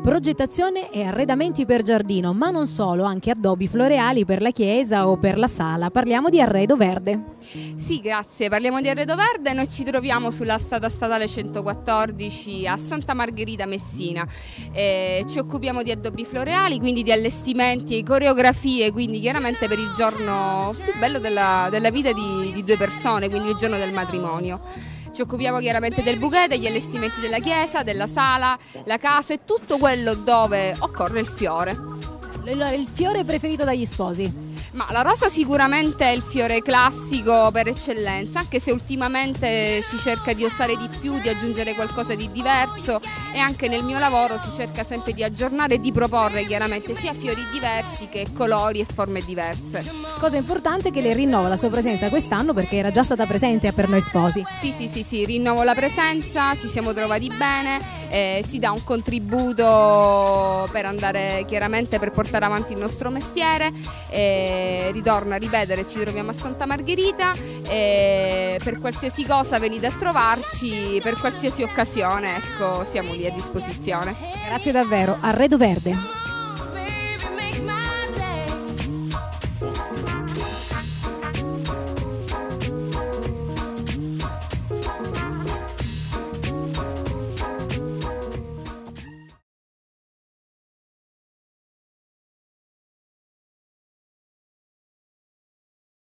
Progettazione e arredamenti per giardino, ma non solo, anche addobbi floreali per la chiesa o per la sala. Parliamo di Arredo Verde. Sì, grazie. Parliamo di Arredo Verde. Noi ci troviamo sulla strada statale 114 a Santa Margherita Messina. Eh, ci occupiamo di addobbi floreali, quindi di allestimenti e coreografie, quindi chiaramente per il giorno più bello della, della vita di, di due persone, quindi il giorno del matrimonio. Ci occupiamo chiaramente del bouquet, degli allestimenti della chiesa, della sala, la casa e tutto quello dove occorre il fiore. Il fiore preferito dagli sposi? Ma la rosa sicuramente è il fiore classico per eccellenza, anche se ultimamente si cerca di osare di più, di aggiungere qualcosa di diverso e anche nel mio lavoro si cerca sempre di aggiornare e di proporre chiaramente sia fiori diversi che colori e forme diverse. Cosa importante è che le rinnova la sua presenza quest'anno perché era già stata presente per noi sposi. Sì, sì, sì, sì, rinnovo la presenza, ci siamo trovati bene, eh, si dà un contributo per andare chiaramente per portare avanti il nostro mestiere. Eh, ritorno a ripetere ci troviamo a Santa Margherita e per qualsiasi cosa venite a trovarci, per qualsiasi occasione ecco, siamo lì a disposizione. Grazie davvero, Arredo Verde.